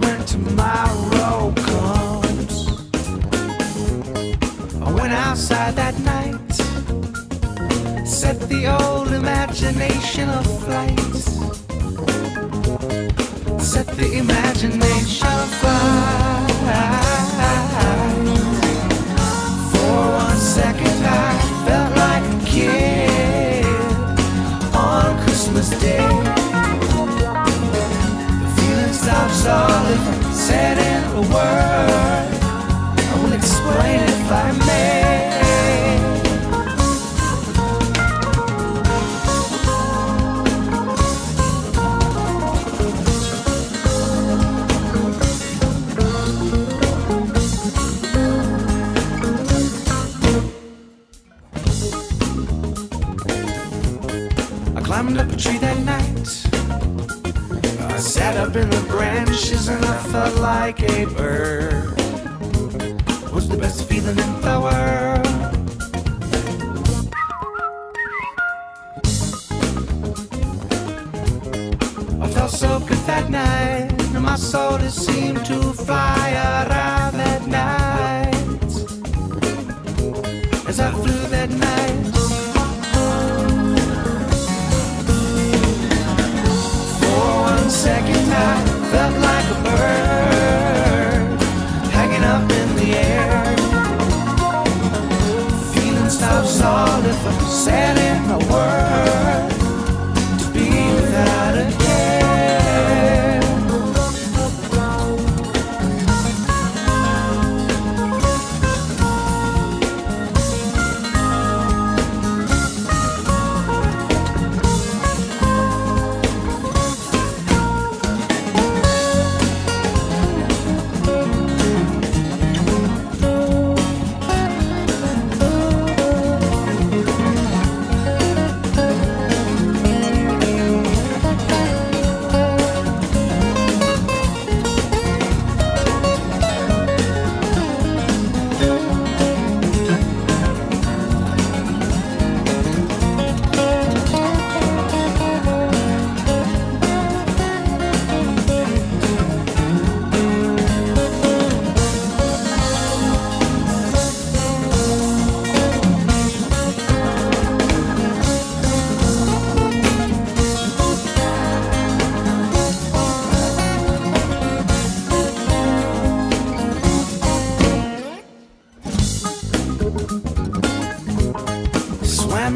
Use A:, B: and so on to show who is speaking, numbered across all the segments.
A: when tomorrow comes. I went outside that night, set the old imagination aflight. Set the imagination aflight. Said in so good that night, my soul it seemed to fly around that night. As I flew that night. For one second I felt like a bird hanging up in the air. Feeling stops all said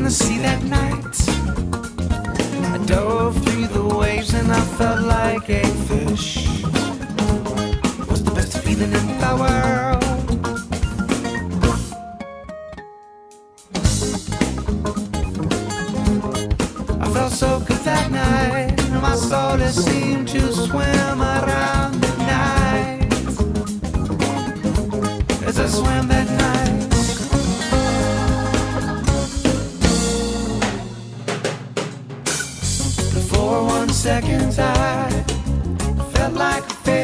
A: In the sea that night. I dove through the waves and I felt like a fish. Was the best feeling in the world. One second I felt like a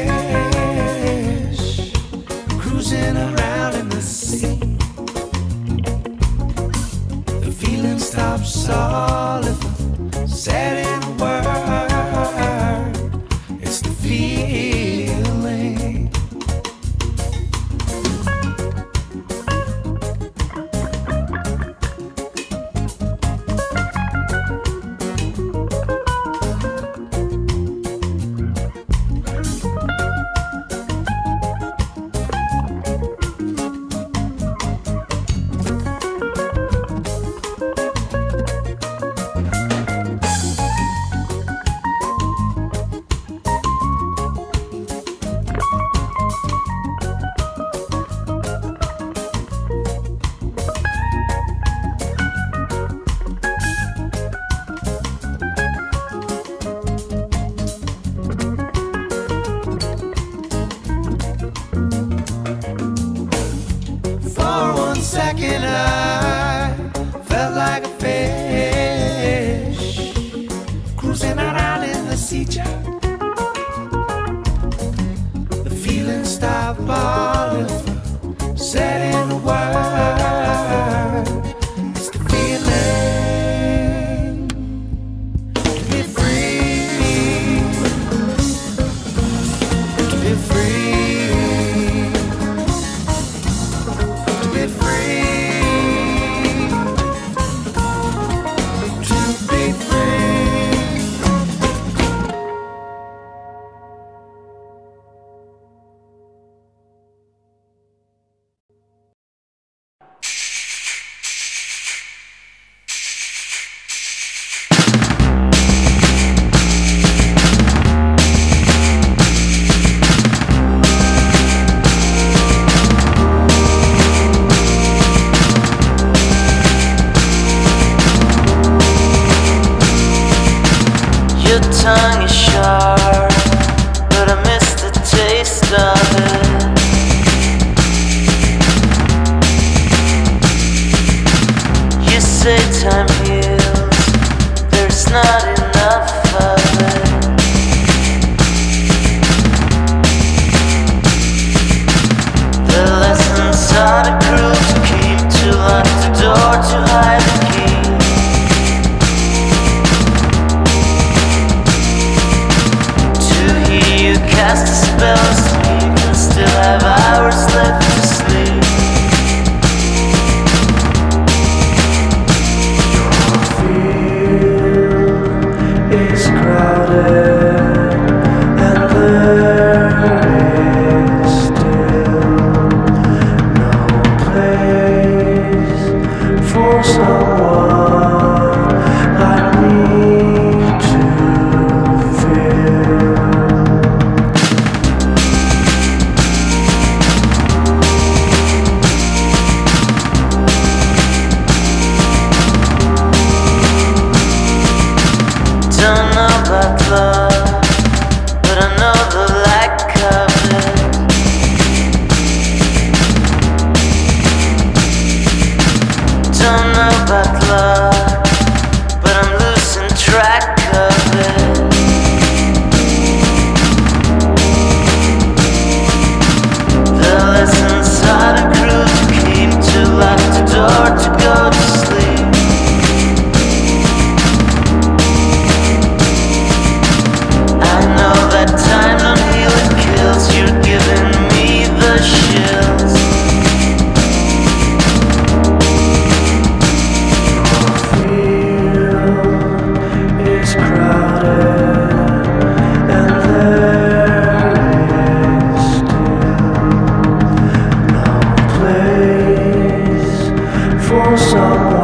A: 你 So.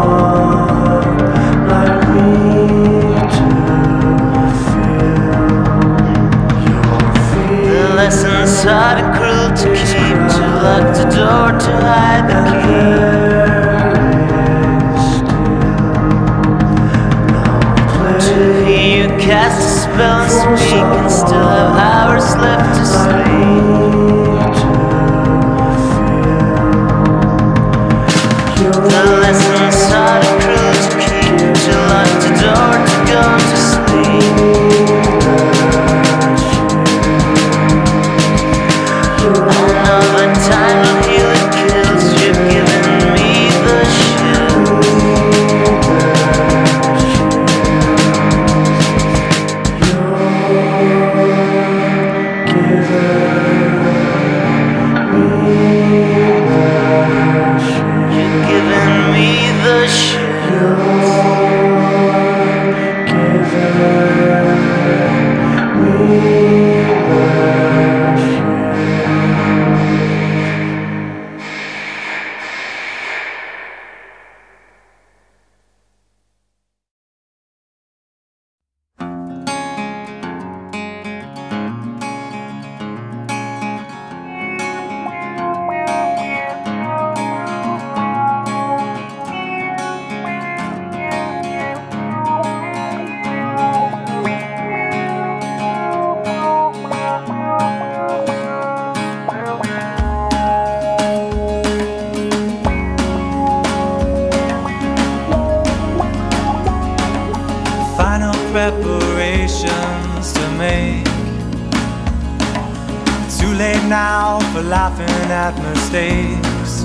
A: laughing at mistakes.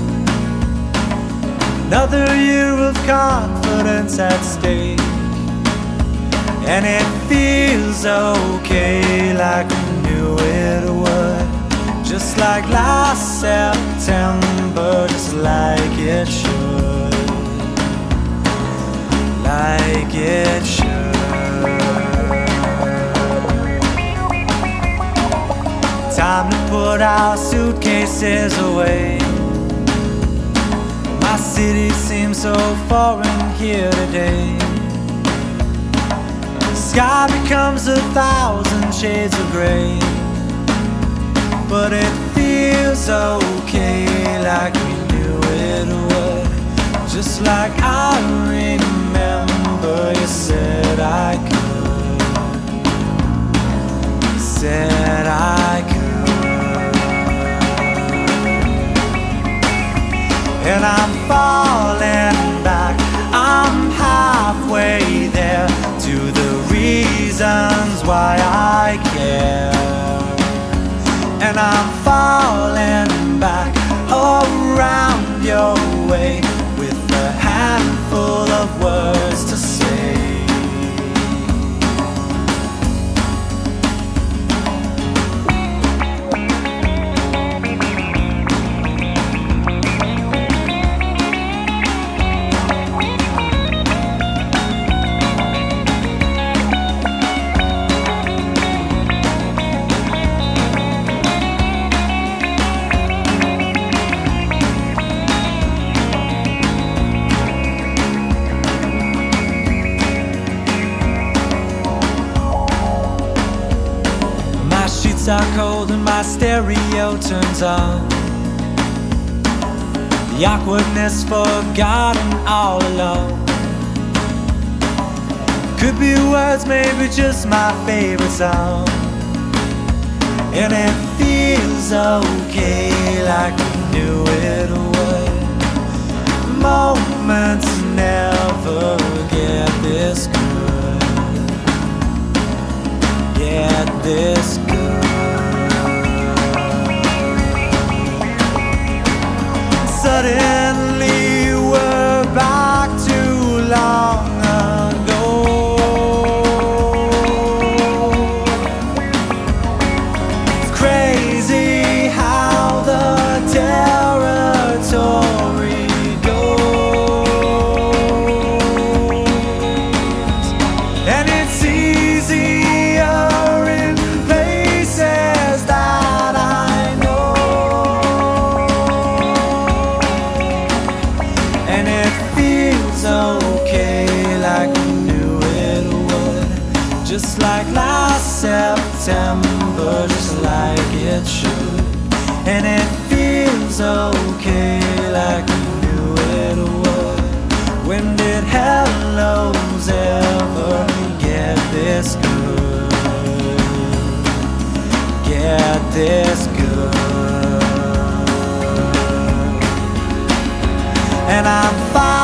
A: Another year of confidence at stake. And it feels okay like we knew it would. Just like last September, just like it should. Like it should. put our suitcases away. My city seems so foreign here today. The sky becomes a thousand shades of gray, but it feels okay like we knew it would. Just like I remember you said I could. You said why I care. And I'm falling back around your way with a handful of words to say. Are cold and my stereo turns on. The awkwardness forgotten all alone. Could be words, maybe just my favorite song. And it feels okay like we knew it would. Moments never get this good get this good. And it feels okay like we knew it would. Just like last September, just like it should. And it feels okay like we knew it would. When did hellos ever get this good? Get this good. And I'm falling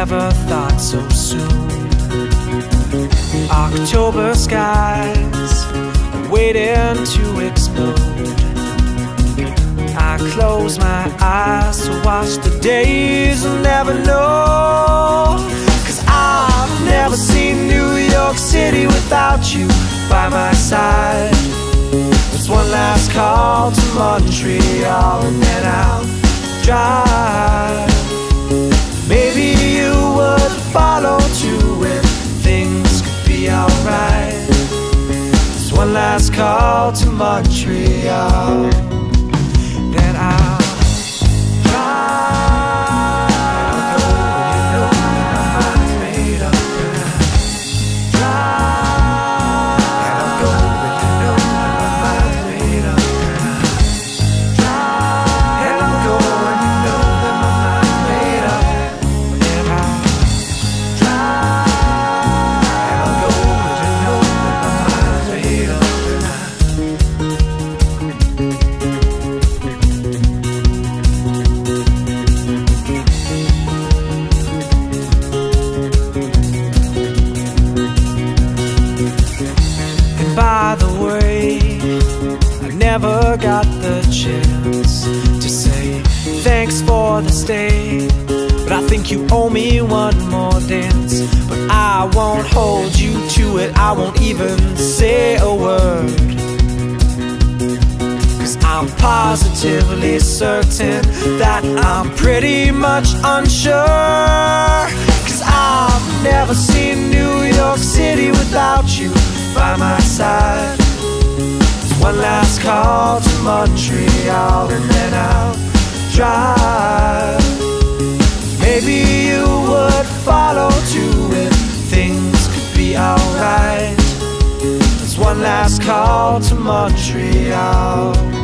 A: never thought so soon. October skies waiting to explode. I close my eyes to watch the days and never know. Cause I've never seen New York City without you by my side. It's one last call to Montreal and then I'll drive. Maybe you if things could be alright. It's one last call to Montreal. Then I'll even say a word. Cause I'm positively certain that I'm pretty much unsure. Cause I've never seen New York City without you by my side. One last call to Montreal and then I'll drive. Maybe you would follow too if things could be alright. One last call to Montreal.